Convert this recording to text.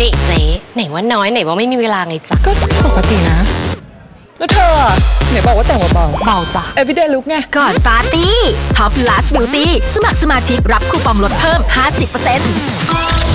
นี่เจ๊ไหนว่าน้อยไหนว่าไม่มีเวลาไงจ๊ะก็ปกตินะ แล้วเธออะไหนบอกว่าแต่งเบาเบาจ้ะ ๆ everyday look ไง ก่อนปาร์ตี้ช็อป last beauty สมัครสมาชิกรับคูปองลดเพิ่ม 50%